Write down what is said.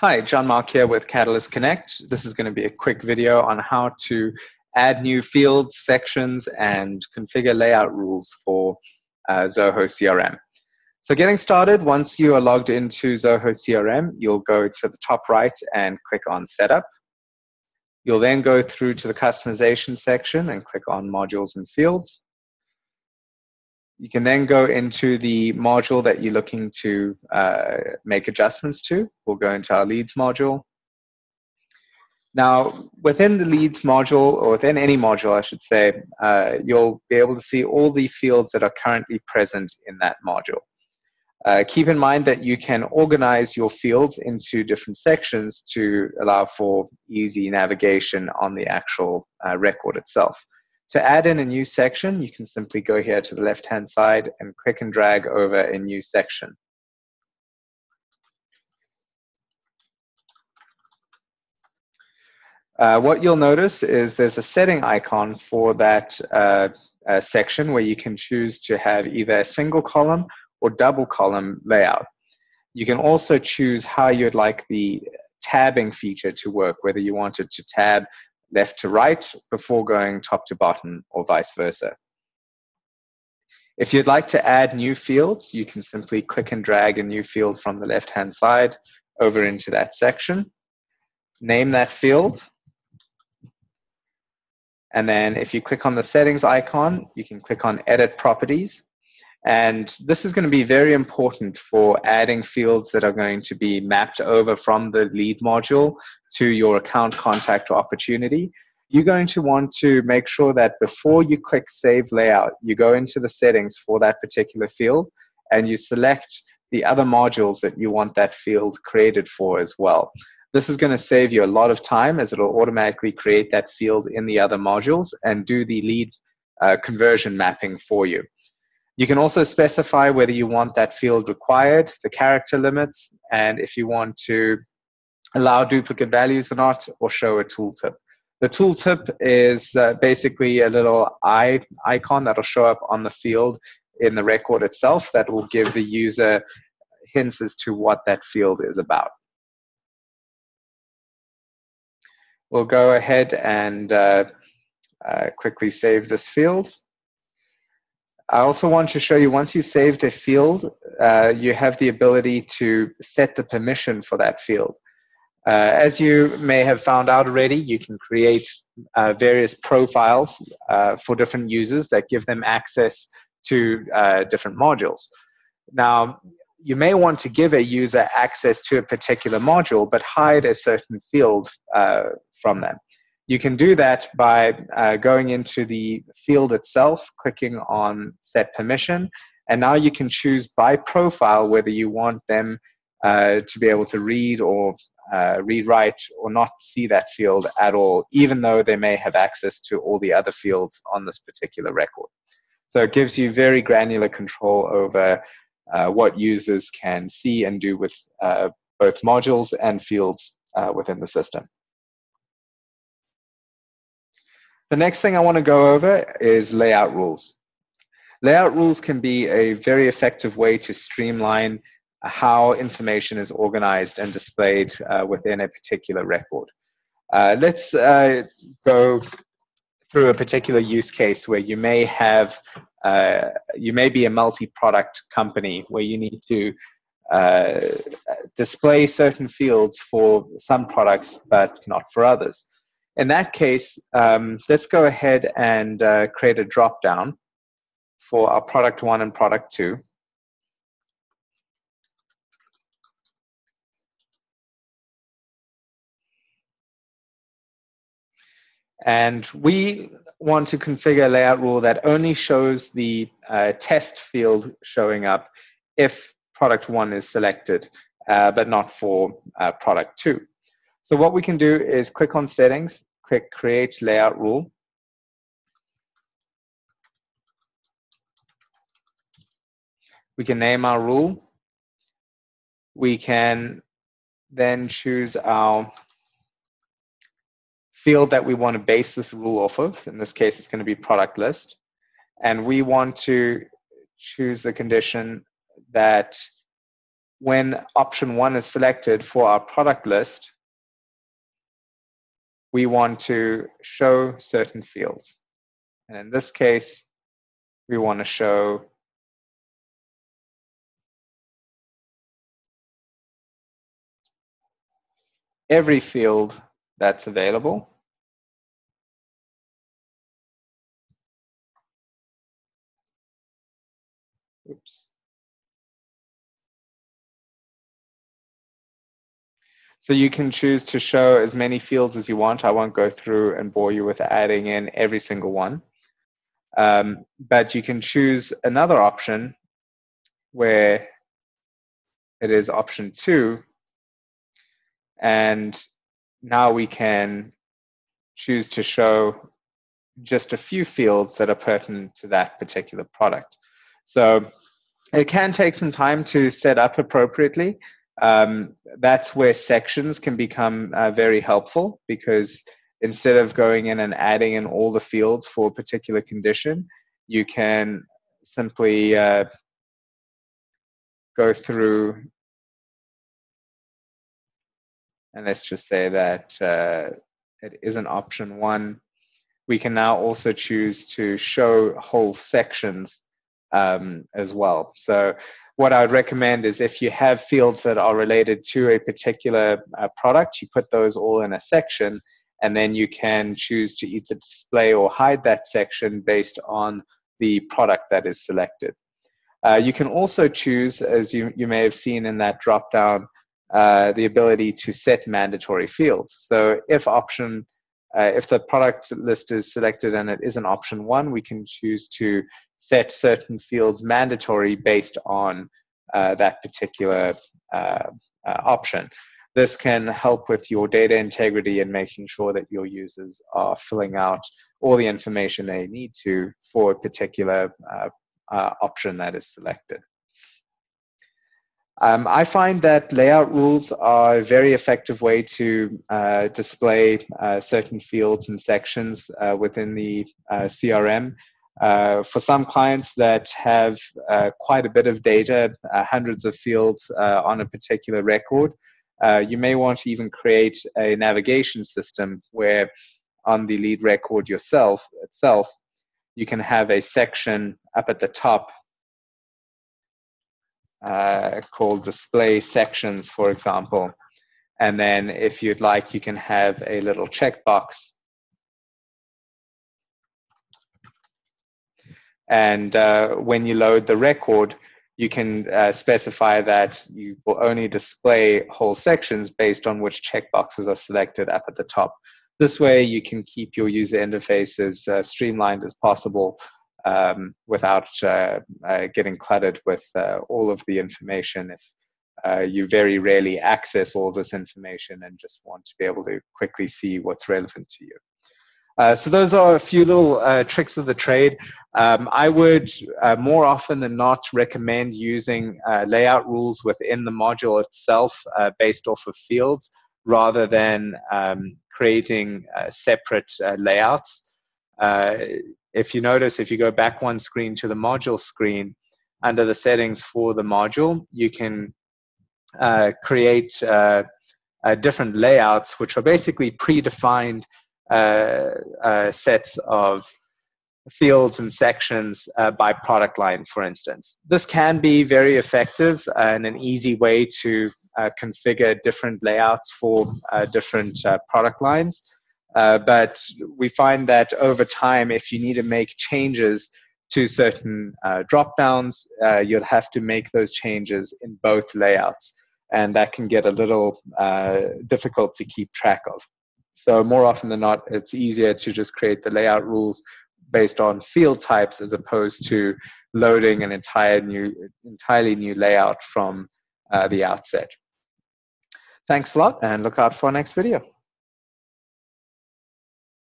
Hi, John Mark here with Catalyst Connect. This is going to be a quick video on how to add new fields, sections, and configure layout rules for uh, Zoho CRM. So getting started, once you are logged into Zoho CRM, you'll go to the top right and click on Setup. You'll then go through to the Customization section and click on Modules and Fields. You can then go into the module that you're looking to uh, make adjustments to. We'll go into our leads module. Now, within the leads module, or within any module, I should say, uh, you'll be able to see all the fields that are currently present in that module. Uh, keep in mind that you can organize your fields into different sections to allow for easy navigation on the actual uh, record itself. To add in a new section, you can simply go here to the left-hand side and click and drag over a new section. Uh, what you'll notice is there's a setting icon for that uh, uh, section where you can choose to have either a single column or double column layout. You can also choose how you'd like the tabbing feature to work, whether you want it to tab left to right before going top to bottom or vice versa. If you'd like to add new fields, you can simply click and drag a new field from the left-hand side over into that section. Name that field. And then if you click on the settings icon, you can click on edit properties. And this is going to be very important for adding fields that are going to be mapped over from the lead module to your account contact or opportunity. You're going to want to make sure that before you click Save Layout, you go into the settings for that particular field and you select the other modules that you want that field created for as well. This is going to save you a lot of time as it'll automatically create that field in the other modules and do the lead uh, conversion mapping for you. You can also specify whether you want that field required, the character limits, and if you want to allow duplicate values or not, or show a tooltip. The tooltip is uh, basically a little eye icon that'll show up on the field in the record itself that will give the user hints as to what that field is about. We'll go ahead and uh, uh, quickly save this field. I also want to show you once you've saved a field, uh, you have the ability to set the permission for that field. Uh, as you may have found out already, you can create uh, various profiles uh, for different users that give them access to uh, different modules. Now, you may want to give a user access to a particular module, but hide a certain field uh, from them. You can do that by uh, going into the field itself, clicking on set permission, and now you can choose by profile whether you want them uh, to be able to read or uh, read write or not see that field at all, even though they may have access to all the other fields on this particular record. So it gives you very granular control over uh, what users can see and do with uh, both modules and fields uh, within the system. The next thing I want to go over is layout rules. Layout rules can be a very effective way to streamline how information is organized and displayed uh, within a particular record. Uh, let's uh, go through a particular use case where you may have, uh, you may be a multi-product company where you need to uh, display certain fields for some products but not for others. In that case, um, let's go ahead and uh, create a drop down for our product one and product two. And we want to configure a layout rule that only shows the uh, test field showing up if product one is selected, uh, but not for uh, product two. So what we can do is click on settings, click create layout rule. We can name our rule. We can then choose our field that we want to base this rule off of. In this case, it's going to be product list. And we want to choose the condition that when option one is selected for our product list, we want to show certain fields. And in this case, we want to show every field that's available. Oops. So you can choose to show as many fields as you want. I won't go through and bore you with adding in every single one. Um, but you can choose another option where it is option two. And now we can choose to show just a few fields that are pertinent to that particular product. So it can take some time to set up appropriately um, that's where sections can become uh, very helpful because instead of going in and adding in all the fields for a particular condition, you can simply uh, go through and let's just say that uh, it is an option one. We can now also choose to show whole sections um, as well. So what I would recommend is if you have fields that are related to a particular uh, product, you put those all in a section, and then you can choose to either display or hide that section based on the product that is selected. Uh, you can also choose, as you, you may have seen in that drop down, uh, the ability to set mandatory fields. So if option, uh, if the product list is selected and it is an option one, we can choose to set certain fields mandatory based on uh, that particular uh, uh, option. This can help with your data integrity and making sure that your users are filling out all the information they need to for a particular uh, uh, option that is selected. Um, I find that layout rules are a very effective way to uh, display uh, certain fields and sections uh, within the CRM uh, for some clients that have uh, quite a bit of data, uh, hundreds of fields uh, on a particular record, uh, you may want to even create a navigation system where on the lead record yourself itself, you can have a section up at the top uh, called display sections, for example. And then if you'd like, you can have a little checkbox And uh, when you load the record, you can uh, specify that you will only display whole sections based on which checkboxes are selected up at the top. This way, you can keep your user interface as uh, streamlined as possible um, without uh, uh, getting cluttered with uh, all of the information if you very rarely access all this information and just want to be able to quickly see what's relevant to you. Uh, so those are a few little uh, tricks of the trade. Um, I would uh, more often than not recommend using uh, layout rules within the module itself uh, based off of fields rather than um, creating separate layouts. If you notice, if you go back one screen to the module screen, under the settings for the module, you can create different layouts which are basically predefined uh, uh, sets of fields and sections uh, by product line, for instance. This can be very effective and an easy way to uh, configure different layouts for uh, different uh, product lines. Uh, but we find that over time, if you need to make changes to certain uh, drop downs, uh, you'll have to make those changes in both layouts. And that can get a little difficult to keep track of. So more often than not, it's easier to just create the layout rules based on field types as opposed to loading an entire new, entirely new layout from uh, the outset. Thanks a lot and look out for our next video.